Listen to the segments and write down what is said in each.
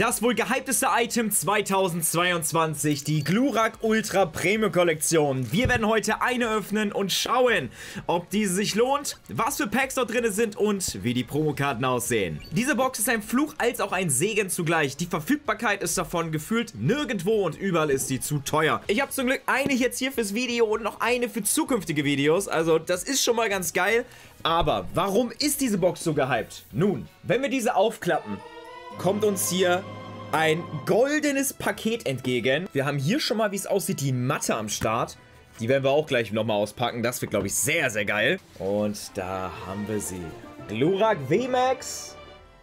Das wohl gehypteste Item 2022, die Glurak Ultra Premium Kollektion. Wir werden heute eine öffnen und schauen, ob diese sich lohnt, was für Packs dort drin sind und wie die Promokarten aussehen. Diese Box ist ein Fluch als auch ein Segen zugleich. Die Verfügbarkeit ist davon gefühlt nirgendwo und überall ist sie zu teuer. Ich habe zum Glück eine jetzt hier fürs Video und noch eine für zukünftige Videos. Also das ist schon mal ganz geil. Aber warum ist diese Box so gehypt? Nun, wenn wir diese aufklappen, kommt uns hier ein goldenes Paket entgegen. Wir haben hier schon mal, wie es aussieht, die Matte am Start. Die werden wir auch gleich nochmal auspacken. Das wird, glaube ich, sehr, sehr geil. Und da haben wir sie. Glurak VMAX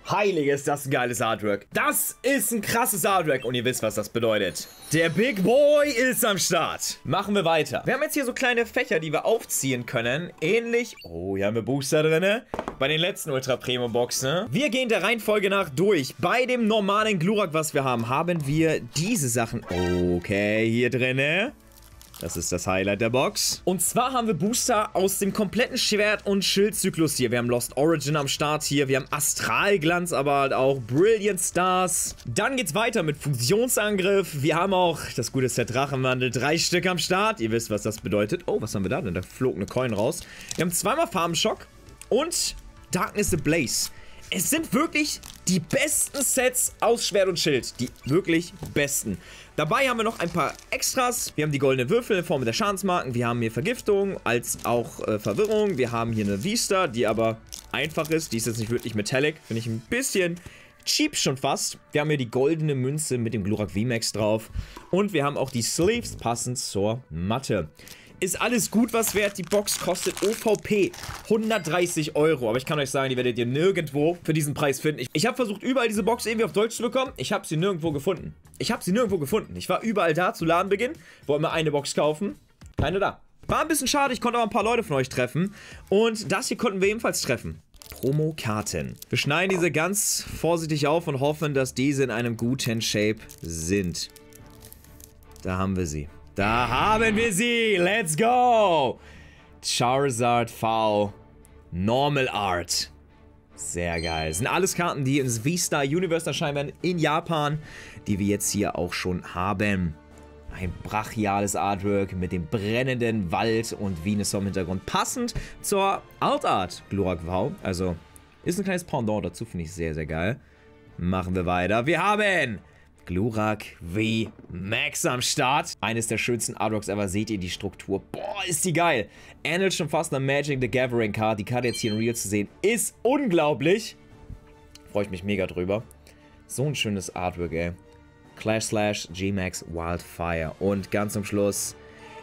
Heilig ist das ein geiles Artwork. Das ist ein krasses Artwork und ihr wisst, was das bedeutet. Der Big Boy ist am Start. Machen wir weiter. Wir haben jetzt hier so kleine Fächer, die wir aufziehen können. Ähnlich, oh, hier haben wir Booster drin. Bei den letzten Ultra Premium Boxen. Wir gehen der Reihenfolge nach durch. Bei dem normalen Glurak, was wir haben, haben wir diese Sachen. Okay, hier drinne. Das ist das Highlight der Box. Und zwar haben wir Booster aus dem kompletten Schwert- und Schildzyklus hier. Wir haben Lost Origin am Start hier. Wir haben Astralglanz, aber halt auch Brilliant Stars. Dann geht's weiter mit Fusionsangriff. Wir haben auch das gute Set Drachenwandel. Drei Stück am Start. Ihr wisst, was das bedeutet. Oh, was haben wir da denn? Da flog eine Coin raus. Wir haben zweimal Farmschock und Darkness Ablaze. Es sind wirklich die besten Sets aus Schwert und Schild. Die wirklich besten. Dabei haben wir noch ein paar Extras. Wir haben die goldene Würfel in Form der Schadensmarken. Wir haben hier Vergiftung als auch äh, Verwirrung. Wir haben hier eine Vista, die aber einfach ist. Die ist jetzt nicht wirklich Metallic. Finde ich ein bisschen cheap schon fast. Wir haben hier die goldene Münze mit dem Glurak VMAX drauf. Und wir haben auch die Sleeves passend zur Matte. Ist alles gut was wert. Die Box kostet OVP 130 Euro. Aber ich kann euch sagen, die werdet ihr nirgendwo für diesen Preis finden. Ich, ich habe versucht, überall diese Box irgendwie auf Deutsch zu bekommen. Ich habe sie nirgendwo gefunden. Ich habe sie nirgendwo gefunden. Ich war überall da zu Ladenbeginn. Wollte mir eine Box kaufen. Keine da. War ein bisschen schade. Ich konnte aber ein paar Leute von euch treffen. Und das hier konnten wir ebenfalls treffen. Promo-Karten. Wir schneiden diese ganz vorsichtig auf und hoffen, dass diese in einem guten Shape sind. Da haben wir sie. Da haben wir sie. Let's go. Charizard V. Normal Art. Sehr geil. Das sind alles Karten, die ins V-Star Universe erscheinen werden in Japan, die wir jetzt hier auch schon haben. Ein brachiales Artwork mit dem brennenden Wald und Venus im Hintergrund. Passend zur Altart Glurak V. Also ist ein kleines Pendant dazu, finde ich sehr, sehr geil. Machen wir weiter. Wir haben Glurak V Max am Start. Eines der schönsten Artworks ever. Seht ihr die Struktur? Boah, ist die geil. Ähnelt schon fast einer Magic the Gathering Card. Die Karte jetzt hier in Real zu sehen, ist unglaublich. Freue ich mich mega drüber. So ein schönes Artwork, ey. Clash Slash G-Max Wildfire. Und ganz zum Schluss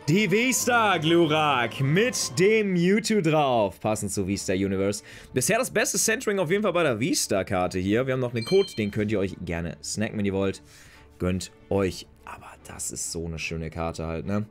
die V-Star Glurak mit dem Mewtwo drauf, passend zu V-Star Universe. Bisher das beste Centering auf jeden Fall bei der V-Star Karte hier. Wir haben noch einen Code, den könnt ihr euch gerne snacken, wenn ihr wollt. Gönnt euch. Aber das ist so eine schöne Karte halt, ne?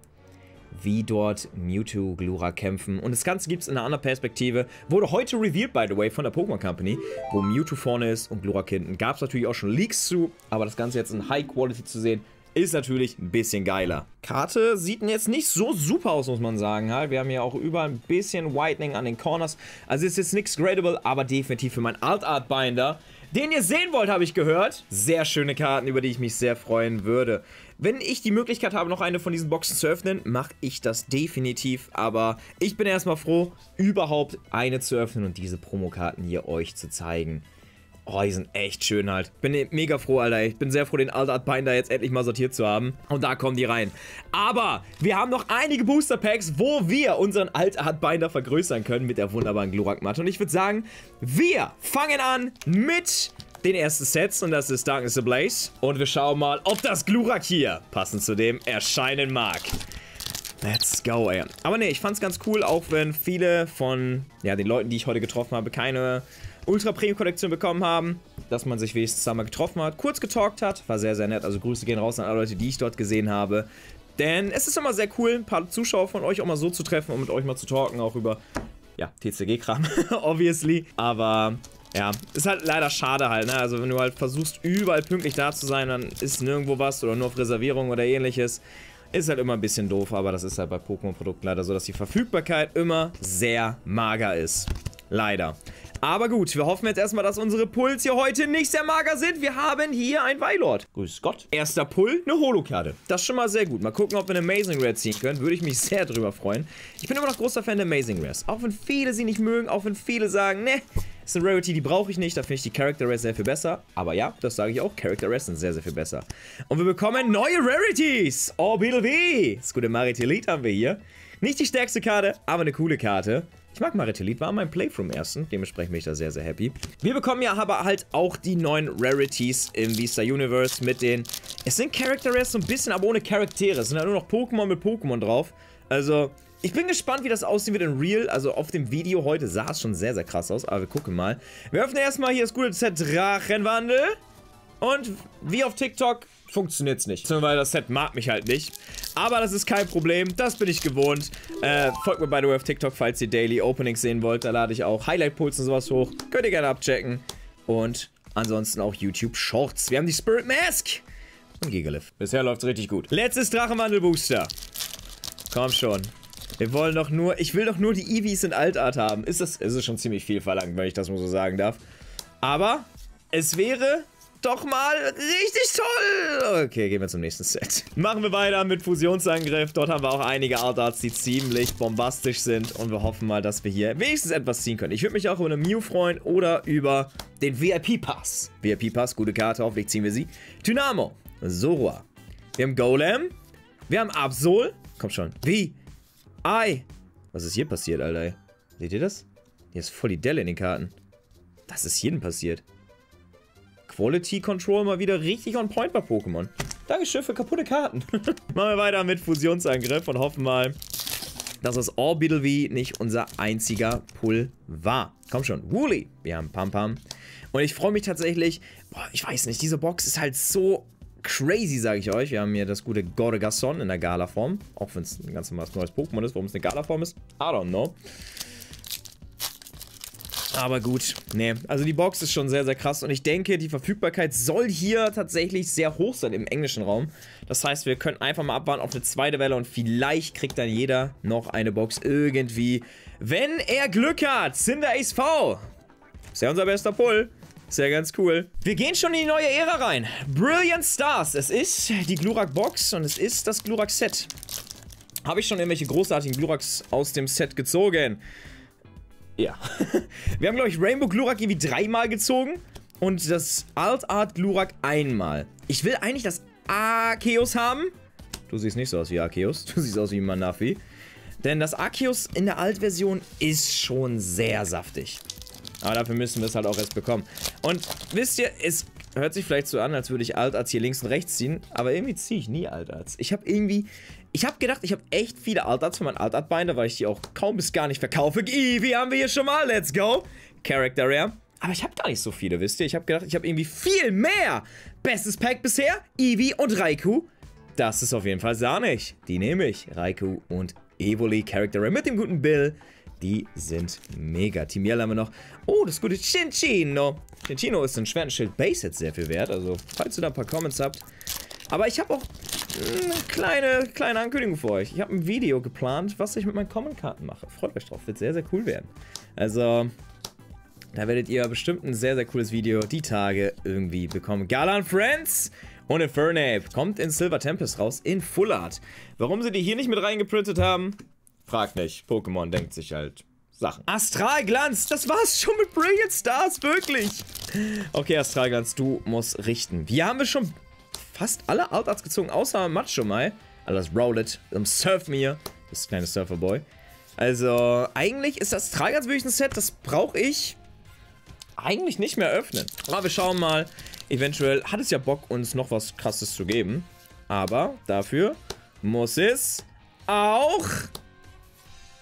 Wie dort Mewtwo, Glurak kämpfen. Und das Ganze gibt es in einer anderen Perspektive. Wurde heute revealed, by the way, von der Pokémon Company, wo Mewtwo vorne ist und Glurak hinten. Gab es natürlich auch schon Leaks zu, aber das Ganze jetzt in High Quality zu sehen, ist natürlich ein bisschen geiler. Karte sieht jetzt nicht so super aus, muss man sagen. Wir haben hier auch überall ein bisschen Whitening an den Corners. Also ist jetzt nichts gradable, aber definitiv für meinen Alt Art Binder, den ihr sehen wollt, habe ich gehört. Sehr schöne Karten, über die ich mich sehr freuen würde. Wenn ich die Möglichkeit habe, noch eine von diesen Boxen zu öffnen, mache ich das definitiv. Aber ich bin erstmal froh, überhaupt eine zu öffnen und diese Promokarten hier euch zu zeigen. Oh, die sind echt schön halt. Bin mega froh, Alter. Ich bin sehr froh, den Alt Art Binder jetzt endlich mal sortiert zu haben. Und da kommen die rein. Aber wir haben noch einige Booster Packs, wo wir unseren Alt Art Binder vergrößern können mit der wunderbaren Glurak Matte. Und ich würde sagen, wir fangen an mit den ersten Sets und das ist Darkness Ablaze. Und wir schauen mal, ob das Glurak hier passend zu dem erscheinen mag. Let's go, ey. Aber ne, ich fand's ganz cool, auch wenn viele von ja, den Leuten, die ich heute getroffen habe, keine Ultra Premium Kollektion bekommen haben, dass man sich wenigstens zusammen getroffen hat, kurz getalkt hat, war sehr, sehr nett. Also Grüße gehen raus an alle Leute, die ich dort gesehen habe. Denn es ist immer sehr cool, ein paar Zuschauer von euch auch mal so zu treffen und mit euch mal zu talken, auch über, ja, TCG-Kram, obviously. Aber ja, ist halt leider schade halt, ne? Also wenn du halt versuchst, überall pünktlich da zu sein, dann ist nirgendwo was oder nur auf Reservierung oder ähnliches. Ist halt immer ein bisschen doof, aber das ist halt bei Pokémon-Produkten leider so, dass die Verfügbarkeit immer sehr mager ist. Leider. Aber gut, wir hoffen jetzt erstmal, dass unsere Pulls hier heute nicht sehr mager sind. Wir haben hier ein Weilord. Grüß Gott. Erster Pull, eine Holokarte. Das ist schon mal sehr gut. Mal gucken, ob wir eine Amazing Rare ziehen können. Würde ich mich sehr drüber freuen. Ich bin immer noch großer Fan der Amazing Rares. Auch wenn viele sie nicht mögen, auch wenn viele sagen, ne, ist eine Rarity, die brauche ich nicht. Da finde ich die Character Rares sehr viel besser. Aber ja, das sage ich auch. Character Rares sind sehr, sehr viel besser. Und wir bekommen neue Rarities. Oh, V. Das gute Maritelit haben wir hier. Nicht die stärkste Karte, aber eine coole Karte. Ich mag Maritelit, war mein Playthrough im ersten. Dementsprechend bin ich da sehr, sehr happy. Wir bekommen ja aber halt auch die neuen Rarities im Vista Universe mit den... Es sind Character Rares so ein bisschen, aber ohne Charaktere. Es sind ja nur noch Pokémon mit Pokémon drauf. Also, ich bin gespannt, wie das aussehen wird in Real. Also auf dem Video heute sah es schon sehr, sehr krass aus. Aber wir gucken mal. Wir öffnen erstmal hier das gute Set Drachenwandel. Und wie auf TikTok funktioniert es nicht. Weil das Set mag mich halt nicht. Aber das ist kein Problem, das bin ich gewohnt. Äh, folgt mir by the way auf TikTok, falls ihr Daily Openings sehen wollt. Da lade ich auch Highlight-Pulls und sowas hoch. Könnt ihr gerne abchecken. Und ansonsten auch YouTube Shorts. Wir haben die Spirit Mask und Gigalith. Bisher läuft es richtig gut. Letztes Drachenwandel-Booster. Komm schon. Wir wollen doch nur, ich will doch nur die Eevees in Altart haben. Ist das, ist es schon ziemlich viel verlangt, wenn ich das mal so sagen darf. Aber es wäre doch mal richtig toll. Okay, gehen wir zum nächsten Set. Machen wir weiter mit Fusionsangriff. Dort haben wir auch einige Artarts, die ziemlich bombastisch sind. Und wir hoffen mal, dass wir hier wenigstens etwas ziehen können. Ich würde mich auch über eine Mew freuen oder über den VIP-Pass. VIP-Pass, gute Karte, hoffentlich ziehen wir sie. Dynamo, Zorua. Wir haben Golem. Wir haben Absol. Komm schon. Wie? Ei. Was ist hier passiert, Alter? Seht ihr das? Hier ist voll die Delle in den Karten. Das ist jedem passiert. Quality Control mal wieder richtig on point bei Pokémon. Dankeschön für kaputte Karten. Machen wir weiter mit Fusionsangriff und hoffen mal, dass das Orbital V nicht unser einziger Pull war. Komm schon, Wooly. Wir haben Pam Pam. Und ich freue mich tatsächlich, boah, ich weiß nicht, diese Box ist halt so crazy, sage ich euch. Wir haben hier das gute Gordegasson in der Gala-Form. Auch wenn es ein ganz normales neues Pokémon ist. Warum es eine Gala-Form ist, I don't know. Aber gut, nee. Also die Box ist schon sehr, sehr krass und ich denke, die Verfügbarkeit soll hier tatsächlich sehr hoch sein im englischen Raum. Das heißt, wir können einfach mal abwarten auf eine zweite Welle und vielleicht kriegt dann jeder noch eine Box irgendwie. Wenn er Glück hat, Cinder Ace V. Ist ja unser bester Pull. Sehr ganz cool. Wir gehen schon in die neue Ära rein. Brilliant Stars. Es ist die Glurak Box und es ist das Glurak Set. Habe ich schon irgendwelche großartigen Gluraks aus dem Set gezogen? Ja. Wir haben, glaube ich, Rainbow Glurak irgendwie dreimal gezogen und das Alt Art Glurak einmal. Ich will eigentlich das Arceus haben. Du siehst nicht so aus wie Arceus. Du siehst aus wie Manafi. Denn das Arceus in der Alt-Version ist schon sehr saftig. Aber dafür müssen wir es halt auch erst bekommen. Und wisst ihr, es hört sich vielleicht so an, als würde ich Altarts hier links und rechts ziehen. Aber irgendwie ziehe ich nie Altarts. Ich habe irgendwie... Ich habe gedacht, ich habe echt viele Altarts für mein Altart-Binder, weil ich die auch kaum bis gar nicht verkaufe. Eevee haben wir hier schon mal. Let's go. Character Rare. Aber ich habe gar nicht so viele, wisst ihr? Ich habe gedacht, ich habe irgendwie viel mehr. Bestes Pack bisher. Eevee und Raikou. Das ist auf jeden Fall sahnig. Die nehme ich. Raikou und Evoli Character Rare mit dem guten Bill. Die sind mega. Team Yell haben wir noch. Oh, das gute Cinchino. Cinchino ist ein Schwertenschild Base jetzt sehr viel wert. Also, falls ihr da ein paar Comments habt. Aber ich habe auch eine kleine, kleine Ankündigung für euch. Ich habe ein Video geplant, was ich mit meinen Comment-Karten mache. Freut euch drauf, wird sehr, sehr cool werden. Also, da werdet ihr bestimmt ein sehr, sehr cooles Video die Tage irgendwie bekommen. Galan Friends und Infernape kommt in Silver Tempest raus in Full Art. Warum sie die hier nicht mit reingeprintet haben, fragt nicht. Pokémon denkt sich halt Sachen. Astralglanz, das war's schon mit Brilliant Stars, wirklich. Okay, Astralglanz, du musst richten. Hier haben wir schon fast alle Altarts gezogen, außer Macho Mai. Also Rowlet, um Surf mir, das kleine Surferboy. Also, eigentlich ist das Astralglanz wirklich ein Set, das brauche ich eigentlich nicht mehr öffnen. Aber wir schauen mal. Eventuell hat es ja Bock, uns noch was krasses zu geben. Aber dafür muss es auch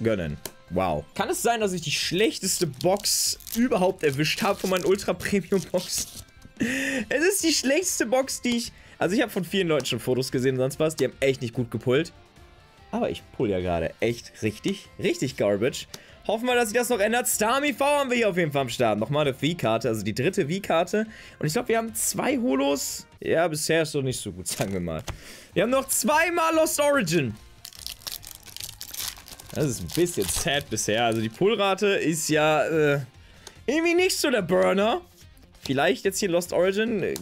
gönnen. Wow. Kann es sein, dass ich die schlechteste Box überhaupt erwischt habe von meinen Ultra Premium Boxen? es ist die schlechteste Box, die ich... Also ich habe von vielen Leuten schon Fotos gesehen und sonst was. Die haben echt nicht gut gepullt. Aber ich pull ja gerade echt richtig, richtig Garbage. Hoffen wir, dass sich das noch ändert. Starmie V haben wir hier auf jeden Fall am Start. Nochmal eine V-Karte, also die dritte V-Karte. Und ich glaube, wir haben zwei Holos. Ja, bisher ist doch nicht so gut, sagen wir mal. Wir haben noch zweimal Lost Origin. Das ist ein bisschen sad bisher. Also die Pullrate ist ja äh, irgendwie nicht so der Burner. Vielleicht jetzt hier Lost Origin. Äh,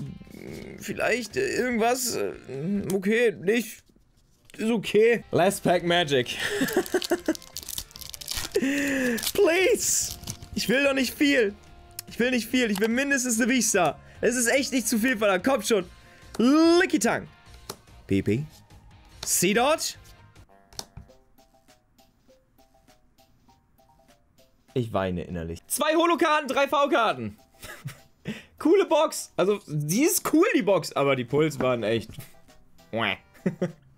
vielleicht äh, irgendwas. Äh, okay, nicht. Ist okay. Last Pack Magic. Please! Ich will doch nicht viel. Ich will nicht viel. Ich will mindestens eine Vista. Es ist echt nicht zu viel der Kopf schon. Licky Tang. Pipi. See dort? Ich weine innerlich. Zwei Holokarten, drei V-Karten. Coole Box. Also, die ist cool, die Box. Aber die Puls waren echt...